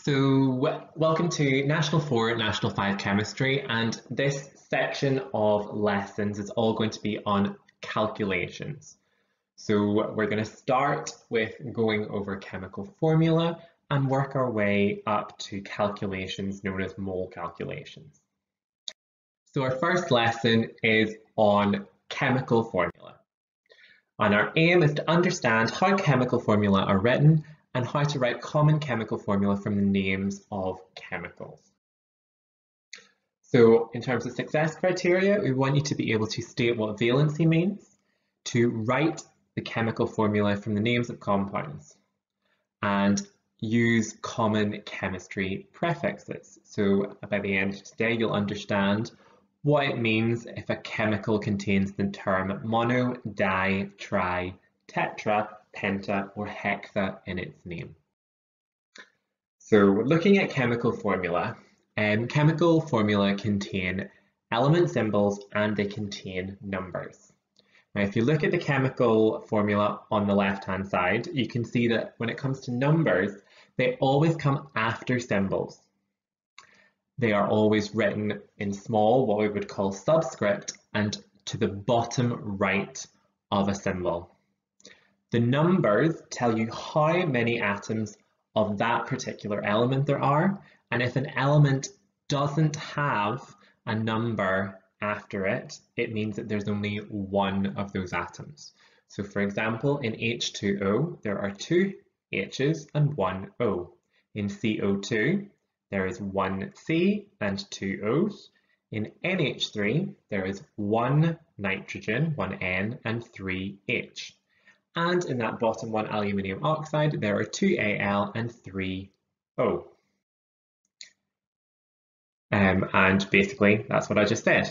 So welcome to National 4, National 5 Chemistry and this section of lessons is all going to be on calculations. So we're going to start with going over chemical formula and work our way up to calculations known as mole calculations. So our first lesson is on chemical formula. And our aim is to understand how chemical formula are written and how to write common chemical formula from the names of chemicals. So in terms of success criteria, we want you to be able to state what valency means, to write the chemical formula from the names of compounds, and use common chemistry prefixes. So by the end of today, you'll understand what it means if a chemical contains the term mono, di, tri, tetra, penta, or hexa in its name. So we're looking at chemical formula, um, chemical formula contain element symbols and they contain numbers. Now if you look at the chemical formula on the left hand side, you can see that when it comes to numbers, they always come after symbols. They are always written in small, what we would call subscript, and to the bottom right of a symbol. The numbers tell you how many atoms of that particular element there are, and if an element doesn't have a number after it, it means that there's only one of those atoms. So for example, in H2O, there are two H's and one O. In CO2, there is one C and two O's. In NH3, there is one nitrogen, one N, and three H. And in that bottom one aluminium oxide, there are two Al and three O. Um, and basically, that's what I just said.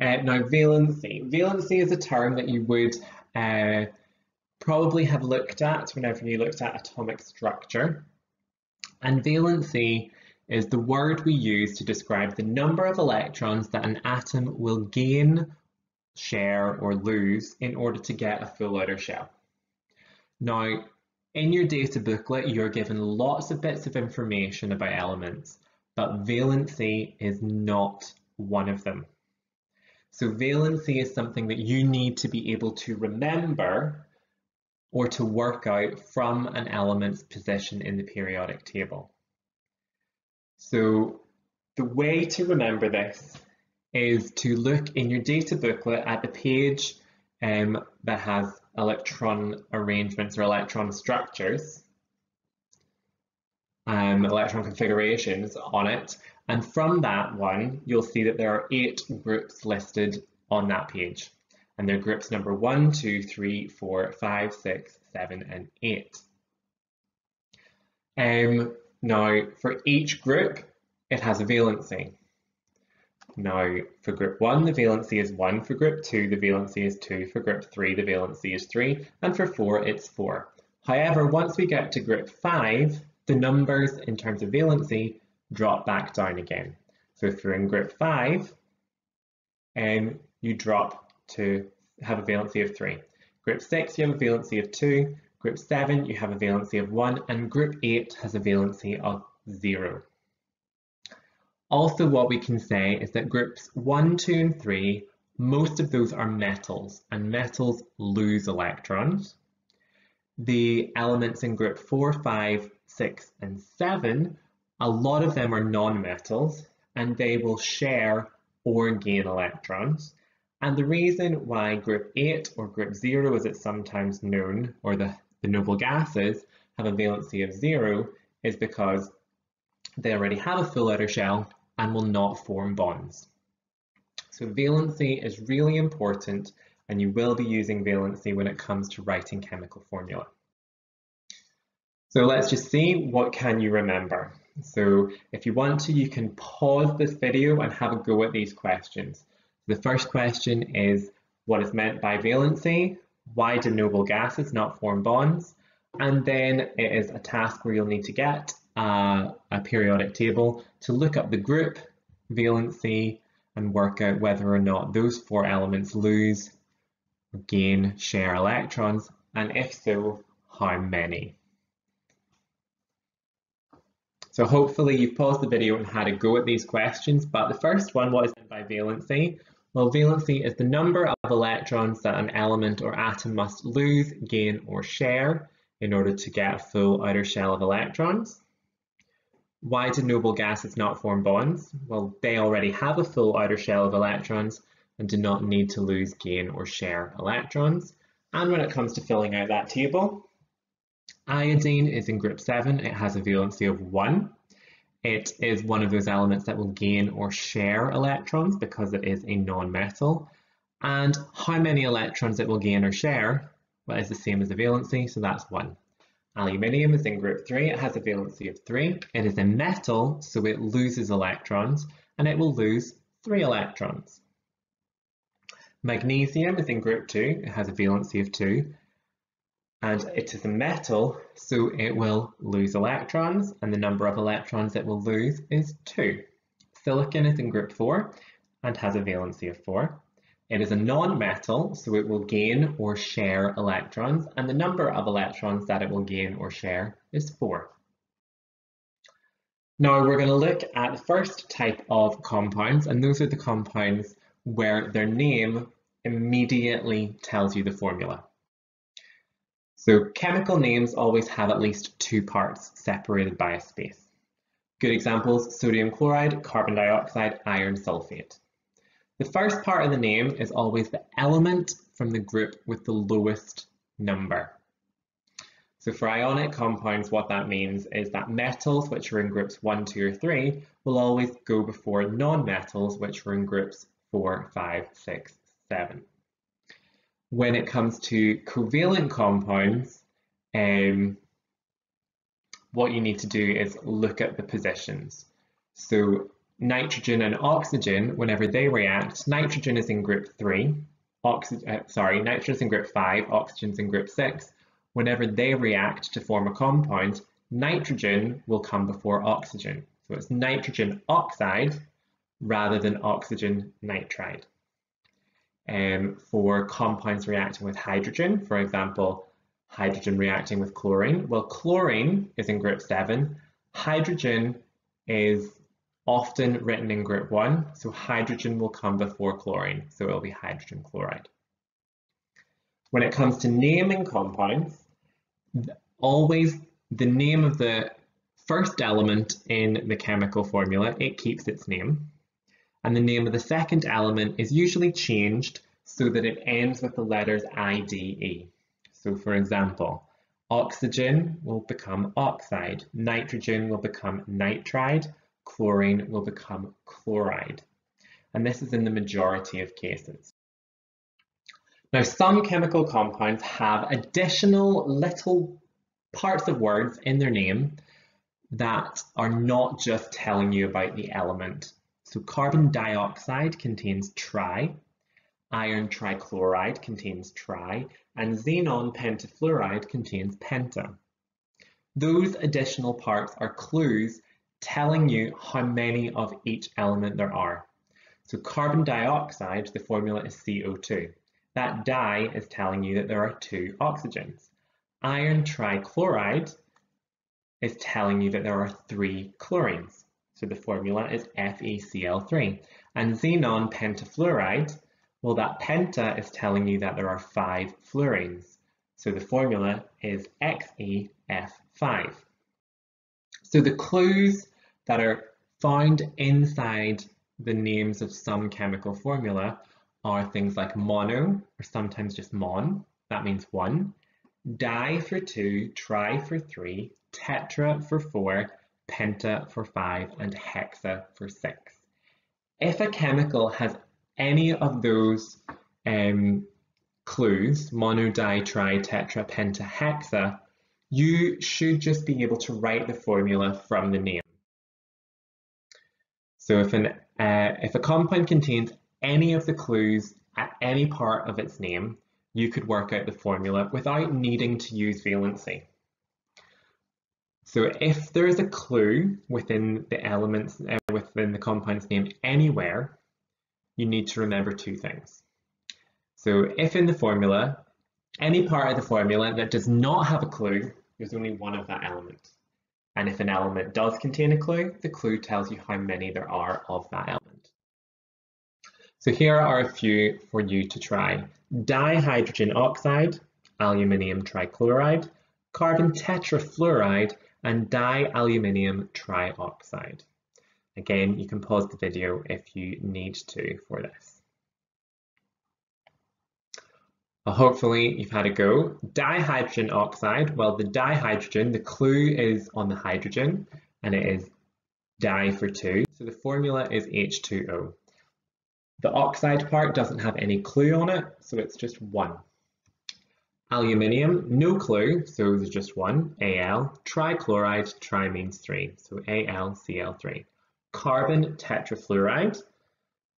Uh, now, valency. Valency is a term that you would uh, probably have looked at whenever you looked at atomic structure. And valency is the word we use to describe the number of electrons that an atom will gain share or lose in order to get a full outer shell. Now, in your data booklet, you're given lots of bits of information about elements, but valency is not one of them. So valency is something that you need to be able to remember or to work out from an element's position in the periodic table. So the way to remember this is to look in your data booklet at the page um, that has electron arrangements or electron structures, um, electron configurations on it. And from that one, you'll see that there are eight groups listed on that page. And they're groups number one, two, three, four, five, six, seven, and eight. Um, now, for each group, it has a valency. Now, for group 1, the valency is 1. For group 2, the valency is 2. For group 3, the valency is 3. And for 4, it's 4. However, once we get to group 5, the numbers in terms of valency drop back down again. So if you're in group 5, um, you drop to have a valency of 3. Group 6, you have a valency of 2. Group 7, you have a valency of 1. And group 8 has a valency of 0. Also what we can say is that groups 1, 2 and 3, most of those are metals and metals lose electrons. The elements in group 4, 5, 6 and 7, a lot of them are non-metals and they will share or gain electrons. And the reason why group 8 or group 0 as it's sometimes known, or the, the noble gases, have a valency of 0 is because they already have a full outer shell and will not form bonds. So valency is really important and you will be using valency when it comes to writing chemical formula. So let's just see what can you remember. So if you want to, you can pause this video and have a go at these questions. The first question is what is meant by valency? Why do noble gases not form bonds? And then it is a task where you'll need to get uh, a periodic table to look up the group, valency, and work out whether or not those four elements lose or gain share electrons, and if so, how many. So hopefully you've paused the video and had a go at these questions, but the first one, what is meant by valency? Well, valency is the number of electrons that an element or atom must lose, gain or share in order to get a full outer shell of electrons. Why do noble gases not form bonds? Well, they already have a full outer shell of electrons and do not need to lose, gain or share electrons. And when it comes to filling out that table, iodine is in group 7, it has a valency of 1. It is one of those elements that will gain or share electrons because it is a non-metal. And how many electrons it will gain or share well, is the same as the valency, so that's 1. Aluminium is in group 3, it has a valency of 3. It is a metal, so it loses electrons, and it will lose 3 electrons. Magnesium is in group 2, it has a valency of 2, and it is a metal, so it will lose electrons, and the number of electrons it will lose is 2. Silicon is in group 4 and has a valency of 4. It is a non-metal, so it will gain or share electrons, and the number of electrons that it will gain or share is 4. Now we're going to look at the first type of compounds, and those are the compounds where their name immediately tells you the formula. So chemical names always have at least two parts separated by a space. Good examples, sodium chloride, carbon dioxide, iron sulfate. The first part of the name is always the element from the group with the lowest number. So for ionic compounds, what that means is that metals, which are in groups 1, 2 or 3, will always go before non-metals, which are in groups 4, 5, 6, 7 when it comes to covalent compounds, um, what you need to do is look at the positions. So nitrogen and oxygen, whenever they react, nitrogen is in group 3, oxygen, uh, sorry, nitrogen is in group 5, oxygen is in group 6. Whenever they react to form a compound, nitrogen will come before oxygen. So it's nitrogen oxide rather than oxygen nitride um, for compounds reacting with hydrogen, for example, hydrogen reacting with chlorine. Well, chlorine is in group 7, hydrogen is often written in group 1, so hydrogen will come before chlorine, so it'll be hydrogen chloride. When it comes to naming compounds, always the name of the first element in the chemical formula, it keeps its name and the name of the second element is usually changed so that it ends with the letters IDE. So for example, oxygen will become oxide, nitrogen will become nitride, chlorine will become chloride. And this is in the majority of cases. Now some chemical compounds have additional little parts of words in their name that are not just telling you about the element so carbon dioxide contains tri, iron trichloride contains tri, and xenon pentafluoride contains penta. Those additional parts are clues telling you how many of each element there are. So carbon dioxide, the formula is CO2. That di is telling you that there are two oxygens. Iron trichloride is telling you that there are three chlorines. So the formula is FeCl3. And xenon pentafluoride, well that penta is telling you that there are five fluorines. So the formula is XeF5. So the clues that are found inside the names of some chemical formula are things like mono, or sometimes just mon, that means one, di for two, tri for three, tetra for four, penta for 5, and hexa for 6. If a chemical has any of those um, clues, mono, di, tri, tetra, penta, hexa, you should just be able to write the formula from the name. So if, an, uh, if a compound contains any of the clues at any part of its name, you could work out the formula without needing to use valency. So if there is a clue within the elements, uh, within the compound's name anywhere, you need to remember two things. So if in the formula, any part of the formula that does not have a clue, there's only one of that element. And if an element does contain a clue, the clue tells you how many there are of that element. So here are a few for you to try. Dihydrogen oxide, aluminium trichloride, carbon tetrafluoride, and dialuminium trioxide. Again, you can pause the video if you need to for this. Well, hopefully you've had a go. Dihydrogen oxide, well the dihydrogen, the clue is on the hydrogen and it is di for two. So the formula is H2O. The oxide part doesn't have any clue on it, so it's just one. Aluminium, no clue, so there's just one, Al. Trichloride, tri means three, so AlCl3. Carbon tetrafluoride,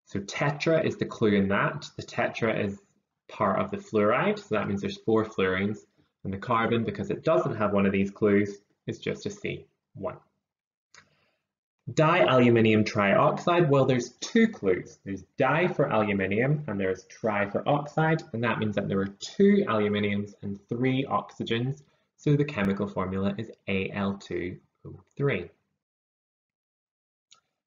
so tetra is the clue in that. The tetra is part of the fluoride, so that means there's four fluorines. And the carbon, because it doesn't have one of these clues, is just a C, one. Dialuminium trioxide, well there's two clues. There's di for aluminium and there's tri for oxide and that means that there are two aluminiums and three oxygens so the chemical formula is Al2O3.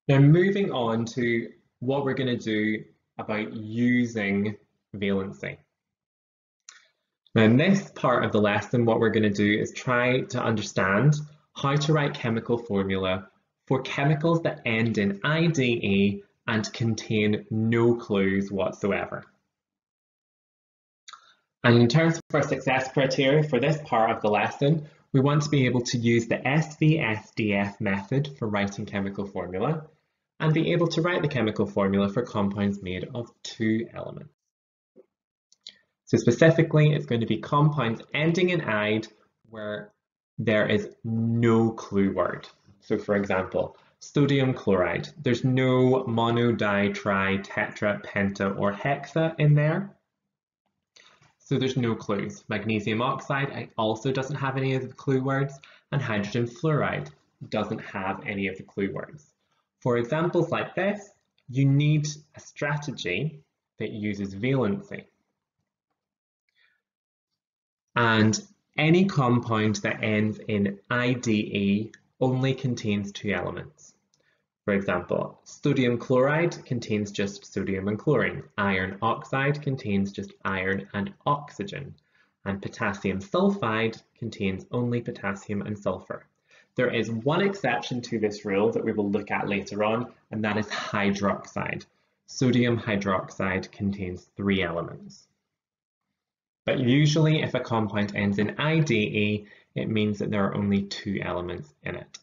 Now moving on to what we're going to do about using valency. Now in this part of the lesson what we're going to do is try to understand how to write chemical formula for chemicals that end in IDE and contain no clues whatsoever. And in terms of our success criteria for this part of the lesson, we want to be able to use the SVSDF method for writing chemical formula and be able to write the chemical formula for compounds made of two elements. So specifically, it's going to be compounds ending in "-ide" where there is no clue word. So for example, sodium chloride, there's no mono, di, tri, tetra, penta, or hexa in there. So there's no clues. Magnesium oxide also doesn't have any of the clue words, and hydrogen fluoride doesn't have any of the clue words. For examples like this, you need a strategy that uses valency. And any compound that ends in IDE only contains two elements. For example, sodium chloride contains just sodium and chlorine. Iron oxide contains just iron and oxygen. And potassium sulfide contains only potassium and sulfur. There is one exception to this rule that we will look at later on, and that is hydroxide. Sodium hydroxide contains three elements. But usually if a compound ends in IDE, it means that there are only two elements in it.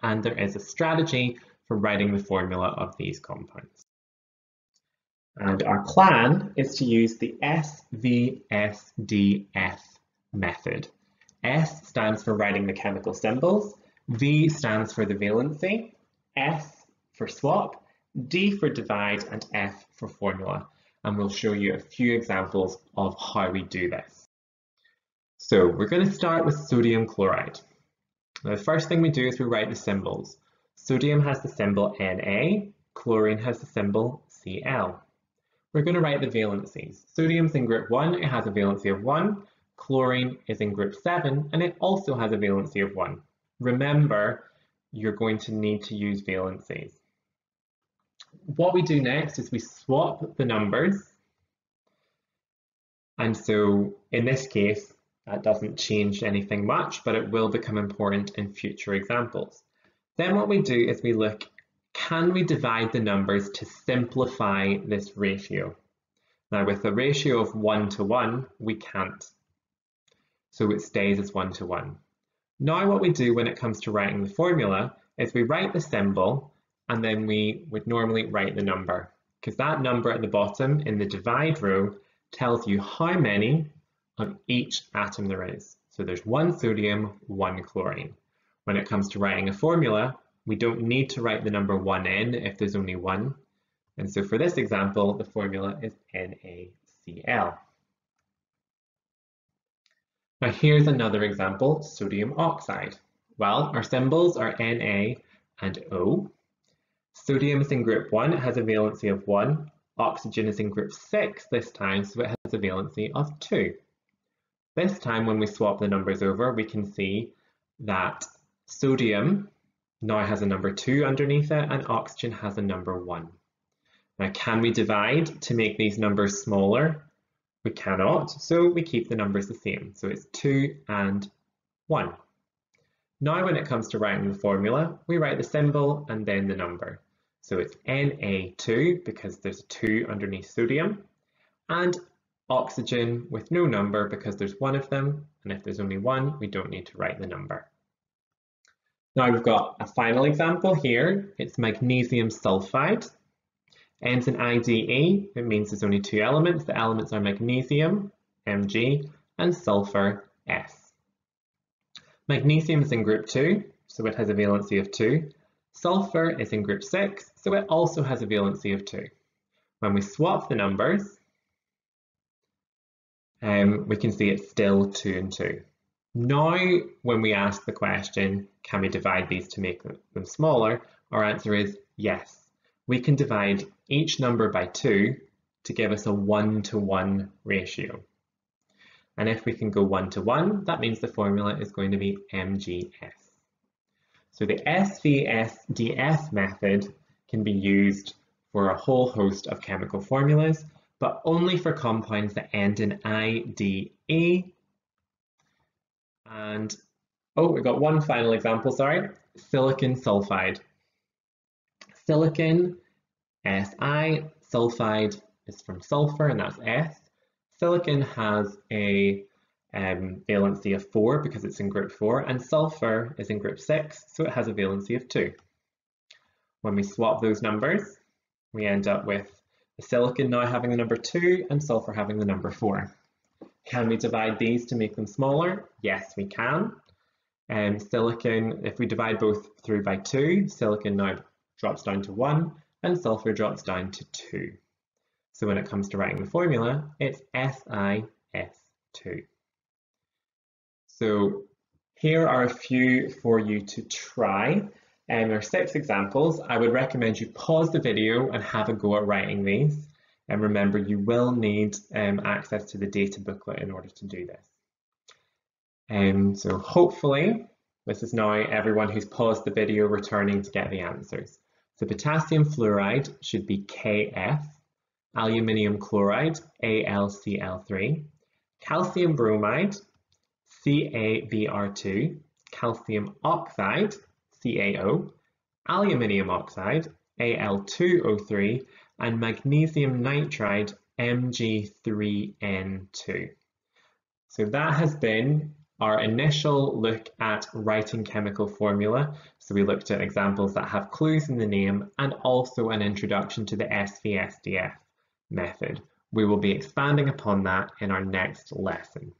And there is a strategy for writing the formula of these compounds. And our plan is to use the SVSDF method. S stands for writing the chemical symbols, V stands for the valency, S for swap, D for divide, and F for formula. And we'll show you a few examples of how we do this. So we're going to start with sodium chloride. Now, the first thing we do is we write the symbols. Sodium has the symbol Na, chlorine has the symbol Cl. We're going to write the valencies. Sodium's in group 1, it has a valency of 1. Chlorine is in group 7 and it also has a valency of 1. Remember, you're going to need to use valencies. What we do next is we swap the numbers. And so in this case, that doesn't change anything much, but it will become important in future examples. Then what we do is we look, can we divide the numbers to simplify this ratio? Now with a ratio of 1 to 1, we can't. So it stays as 1 to 1. Now what we do when it comes to writing the formula is we write the symbol and then we would normally write the number because that number at the bottom in the divide row tells you how many on each atom there is. So there's one sodium, one chlorine. When it comes to writing a formula, we don't need to write the number 1 in if there's only one. And so for this example, the formula is NaCl. Now here's another example, sodium oxide. Well, our symbols are Na and O. Sodium is in group 1, it has a valency of 1. Oxygen is in group 6 this time, so it has a valency of 2. This time when we swap the numbers over, we can see that Sodium now has a number 2 underneath it and oxygen has a number 1. Now can we divide to make these numbers smaller? We cannot, so we keep the numbers the same. So it's 2 and 1. Now when it comes to writing the formula, we write the symbol and then the number. So it's Na2 because there's 2 underneath sodium and oxygen with no number because there's one of them and if there's only one we don't need to write the number. Now we've got a final example here. It's magnesium sulfide. Ends in IDE. It means there's only two elements. The elements are magnesium, Mg, and sulfur, S. Magnesium is in group 2, so it has a valency of 2. Sulfur is in group 6, so it also has a valency of 2. When we swap the numbers, um, we can see it's still 2 and 2. Now, when we ask the question, can we divide these to make them smaller, our answer is yes. We can divide each number by 2 to give us a 1 to 1 ratio. And if we can go 1 to 1, that means the formula is going to be MGS. So the SVSDF method can be used for a whole host of chemical formulas, but only for compounds that end in IDA. And, oh, we've got one final example, sorry, silicon sulfide. Silicon, Si, sulfide is from sulfur, and that's S. Silicon has a um, valency of 4 because it's in group 4, and sulfur is in group 6, so it has a valency of 2. When we swap those numbers, we end up with the silicon now having the number 2 and sulfur having the number 4. Can we divide these to make them smaller? Yes, we can. Um, silicon, if we divide both through by 2, silicon now drops down to 1 and sulfur drops down to 2. So when it comes to writing the formula, it's SiS2. So here are a few for you to try. Um, there are six examples. I would recommend you pause the video and have a go at writing these. And remember, you will need um, access to the data booklet in order to do this. Um, so hopefully, this is now everyone who's paused the video returning to get the answers. So potassium fluoride should be KF, aluminium chloride, AlCl3, calcium bromide, CaBr2, calcium oxide, CaO, aluminium oxide, Al2O3, and magnesium nitride, Mg3N2. So that has been our initial look at writing chemical formula. So we looked at examples that have clues in the name and also an introduction to the SVSDF method. We will be expanding upon that in our next lesson.